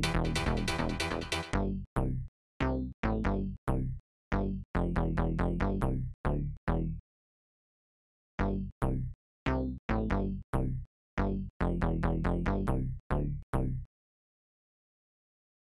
down, down, down.